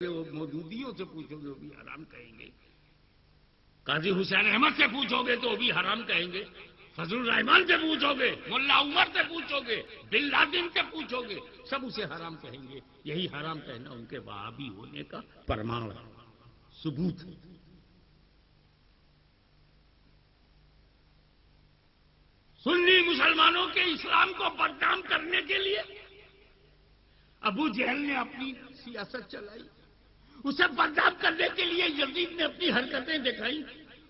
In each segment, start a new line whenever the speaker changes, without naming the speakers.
وہ مودودیوں سے پوچھو گے، وہ بھی حرام کہیں گے۔ قاضی حسین احمد سے پوچھو گے تو وہ بھی حرام کہیں گے۔ فضل الرحمان سے پوچھو گے، ملا عمر سے پوچھو گے، بن لادن سے پوچھو گے، سب اسے حرام کہیں گے۔ یہی حرام کہنا ان کے وہابی ہونے کا پرمان ثبوت ہے۔ سنی مسلمانوں کے اسلام کو بدنام کرنے کے لیے ابو جہل نے اپنی سیاست چلائی۔ اسے بدنام کرنے کے لیے یزید نے اپنی حرکتیں دکھائی،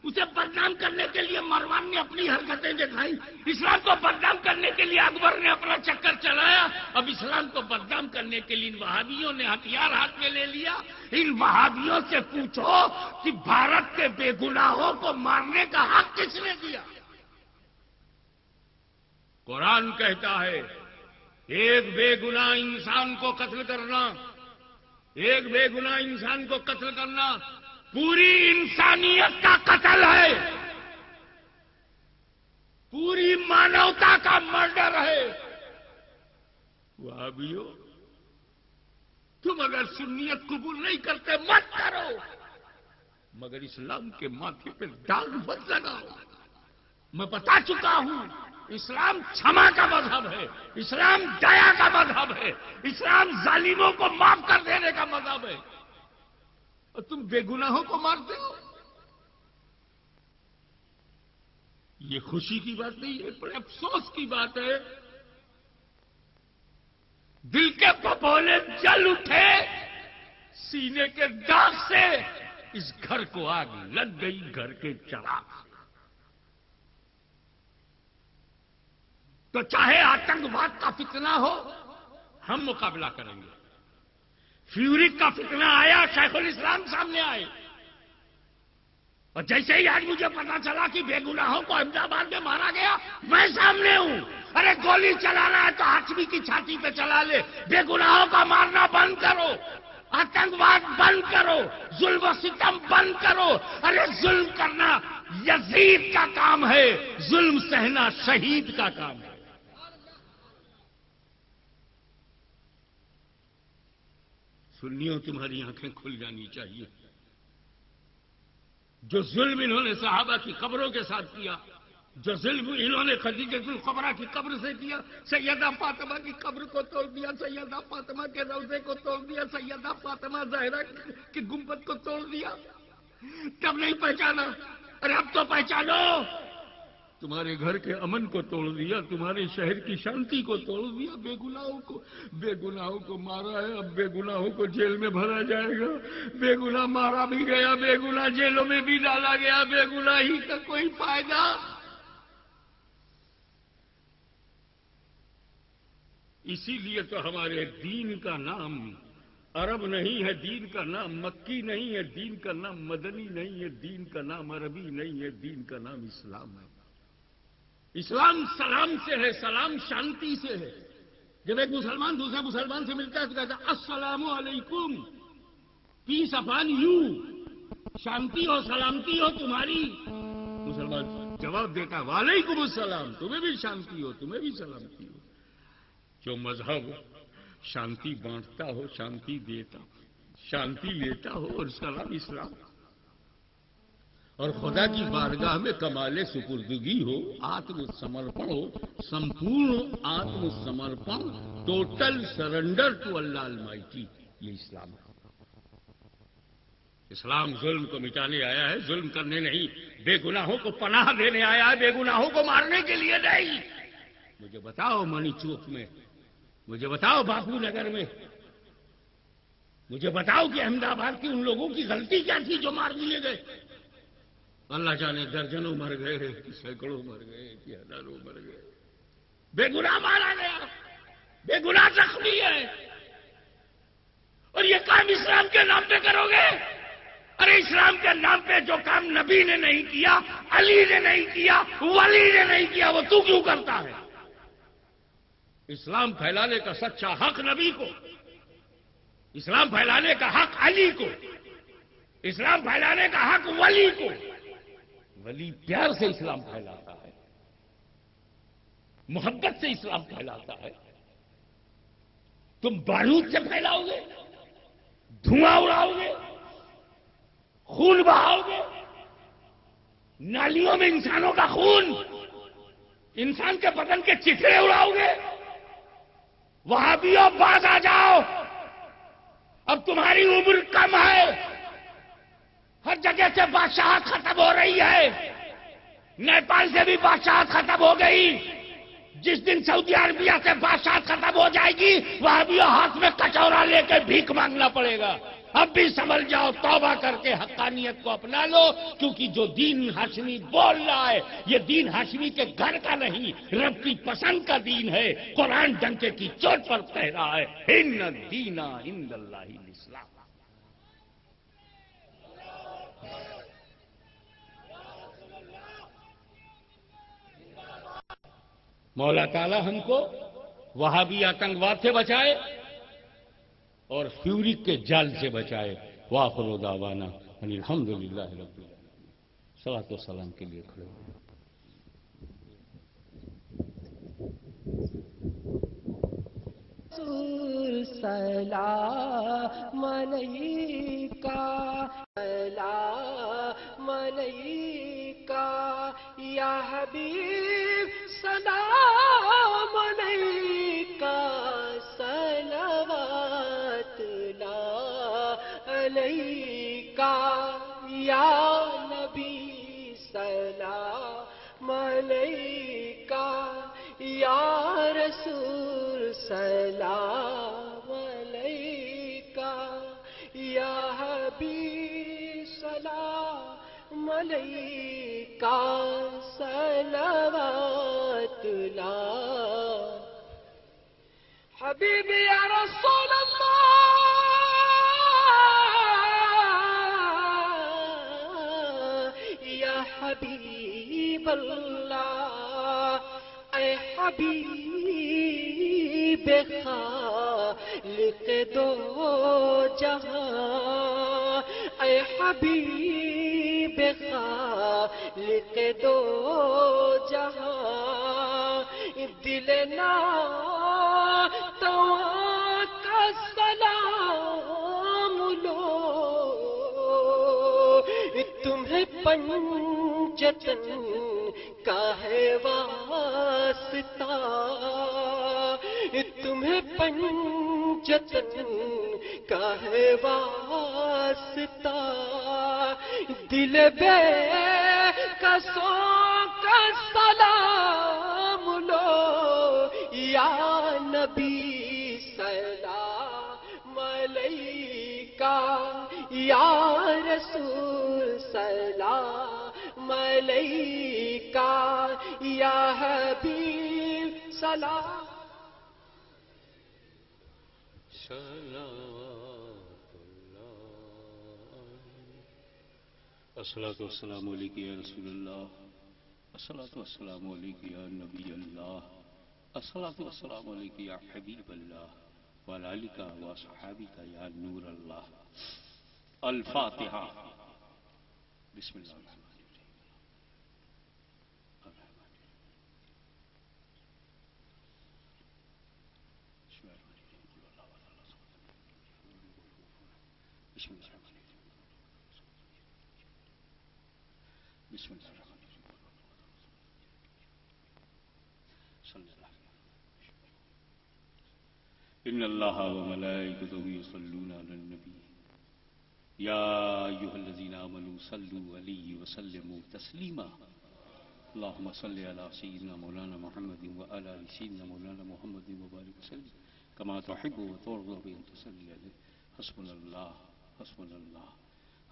اسے بدنام کرنے کے لیے مروان نے اپنی حرکتیں دکھائی، اسلام کو بدنام کرنے کے لیے اکبر نے اپنا چکر چلایا۔ اب اسلام کو بدنام کرنے کے لیے ان وہابیوں نے ہتھیار ہاتھ میں لے لیا۔ ان وہابیوں سے پوچھو کہ بھارت کے بے گناہوں کو مارنے کا حق کس نے دیا؟ قرآن کہتا ہے، ایک بے گناہ انسان کو قتل کرنا ایک بے گناہ انسان کو قتل کرنا پوری انسانیت کا قتل ہے۔ پوری مانوتا کا مرڈر ہے۔ وہ بھی ہو تم اگر سنیت قبول نہیں کرتے، مت کرو۔ مگر اسلام کے ماتھے پہ داغ مت لگاؤ۔ میں بتا چکا ہوں، اسلام چھما کا مذہب ہے، اسلام دیا کا مذہب ہے۔ اسلام ظالموں کو معاف کر دینے کا ہے اور تم بے گناہوں کو مارتے ہو؟ یہ خوشی کی بات نہیں ہے بڑے افسوس کی بات ہے۔ دل کے پپولے جل اٹھے، سینے کے داغ سے اس گھر کو آگ لگ گئی، گھر کے چراغ۔ تو چاہے آتنکواد کا فتنہ ہو، ہم مقابلہ کریں گے۔ فیورک کا فتنہ آیا، شیخ الاسلام سامنے آئے۔ اور جیسے ہی آج مجھے پتا چلا کہ بے گناہوں کو احمد آباد میں مارا گیا، میں سامنے ہوں۔ ارے، گولی چلانا ہے تو ہاتمی کی چھاتی پہ چلا لے۔ بے گناہوں کا مارنا بند کرو۔ آتنکواد بند کرو۔ ظلم و ستم بند کرو۔ ارے، ظلم کرنا یزید کا کام ہے۔ ظلم سہنا شہید کا کام ہے۔ سنیوں تمہاری آنکھیں کھل جانی چاہیے۔ جو ظلم انہوں نے صحابہ کی قبروں کے ساتھ کیا، جو ظلم انہوں نے خدیج القبرہ کی قبر سے کیا، سیدہ فاطمہ کی قبر کو توڑ دیا، سیدہ فاطمہ کے روزے کو توڑ دیا، سیدہ فاطمہ ظاہرہ کی گنبد کو توڑ دیا۔ تب نہیں پہچانا ارے اب تو پہچانو۔ تمہارے گھر کے امن کو توڑ دیا، تمہارے شہر کی شانتی کو توڑ دیا۔ بے گناہوں کو، بے گناہوں کو مارا ہے، اب بے گناہوں کو جیل میں بھرا جائے گا۔ بے گناہ مارا بھی گیا، بے گناہ جیلوں میں بھی ڈالا گیا، بے گناہ ہی کا کوئی فائدہ۔ اسی لیے تو ہمارے دین کا نام عرب نہیں ہے، دین کا نام مکی نہیں ہے، دین کا نام مدنی نہیں ہے، دین کا نام عربی نہیں ہے، دین کا نام اسلام ہے۔ اسلام سلام سے ہے، سلام شانتی سے ہے۔ جب ایک مسلمان دوسرے مسلمان سے ملتا ہے تو کہتا ہے، السلام علیکم۔ پیس اپان یو شانتی ہو، سلامتی ہو تمہاری۔ مسلمان جواب دیتا ہے، وعلیکم السلام۔ تمہیں بھی شانتی ہو، تمہیں بھی سلامتی ہو۔ جو مذہب شانتی بانٹتا ہو، شانتی دیتا ہو، شانتی لیتا ہو اور سلام اسلام اور خدا کی بارگاہ میں کمال سپردگی ہو آتم سمرپن ہو، سمپورن آتم سمرپن total surrender to Allah almighty یہ اسلام ہے۔ اسلام ظلم کو مٹانے آیا ہے، ظلم کرنے نہیں، بے گناہوں کو پناہ دینے آیا ہے، بے گناہوں کو مارنے کے لیے نہیں۔ مجھے بتاؤ منی چوک میں، مجھے بتاؤ باپو نگر میں۔ مجھے بتاؤ کہ احمد آباد کی ان لوگوں کی غلطی کیا تھی جو مار دیے گئے۔ اللہ جانے درجنوں مر گئے سینکڑوں مر گئے کہ ہزاروں مر گئے بے گناہ مارا گیا، بے گناہ زخمی ہے۔ اور یہ کام اسلام کے نام پہ کرو گے؟ ارے اسلام کے نام پہ جو کام نبی نے نہیں کیا، علی نے نہیں کیا، ولی نے نہیں کیا، وہ تو کیوں کرتا ہے؟ اسلام پھیلانے کا سچا حق نبی کو، اسلام پھیلانے کا حق علی کو، اسلام پھیلانے کا حق ولی کو۔ ولی پیار سے اسلام پھیلاتا ہے۔ محبت سے اسلام پھیلاتا ہے۔ تم بارود سے پھیلاؤ گے، دھواں اڑاؤ گے، خون بہاؤ گے۔ نالیوں میں انسانوں کا خون، انسان کے بدن کے چترے اڑاؤ گے۔ وہاں بھی اب باز آ جاؤ۔ اب تمہاری عمر کم ہے۔ ہر جگہ سے بادشاہت ختم ہو رہی ہے۔ نیپال سے بھی بادشاہت ختم ہو گئی۔ جس دن سعودی عربیہ سے بادشاہت ختم ہو جائے گی، وہاں بھی ہاتھ میں کچورا لے کے بھیک مانگنا پڑے گا۔ اب بھی سنبھل جاؤ، توبہ کر کے حقانیت کو اپنا لو، کیونکہ جو دین ہاشمی بول رہا ہے، یہ دین ہاشمی کے گھر کا نہیں، رب کی پسند کا دین ہے۔ قرآن ڈنکے کی چوٹ پر کہہ رہا ہے۔ ہند دینا ہند اللہ اسلام مولا تعالی ہم کو وہاں بھی آتنکواد سے بچائے اور فیورک کے جال سے بچائے۔ واخر دعوانا الحمد للہ رب سلاۃ و سلام کے لیے کھڑے ہوئے
سلا ملئی کا سلا ملئی کا یا حبیب سلا ملئی کا سلوات لا علی کا یا نبی سلا ملئی کا یا رسول، سلام علیکہ۔ یا حبیب، سلام علیکہ۔ صلوات حبیب یا رسول اللہ یا حبیب اللہ اے حبیب خالق دو جہاں اے حبیب خالق دو جہاں، دل نا تمہیں پنجتن کا ہے واسطہ۔ تمہیں پنجتن کا ہے واسطہ۔ دل بے کسوں کا سلام لو، یا نبی سلام علیکہ، یا رسول سلام علیکہ یا حبیب سلام
السلام والسلام علیکم یا رسول اللہ السلام والسلام علیکم یا نبی اللہ السلام والسلام علیکم یا حبیب اللہ والالکہ وصحابکہ یا نور اللہ الفاتحہ بسم الله الرحمن الرحيم. بسم الله الرحمن الرحيم. إن الله وملائكته يصلون على النبي. یا ایها الذین آمنوا صلوا علیہ وسلموا تسلیما اللهم صل على سيدنا مولانا محمد وعلى آل سيدنا مولانا محمد وبارك وسلم. كما تحب وترضى بأن تصلي عليه. حسبنا الله حسبنا الله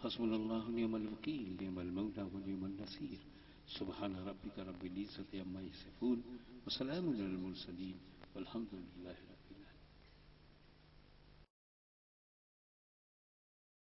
حسبنا الله نعم الوكيل نعم المولى ونعم النصير. سبحان ربك رب العزة عما يصفون وسلام على المرسلين والحمد لله رب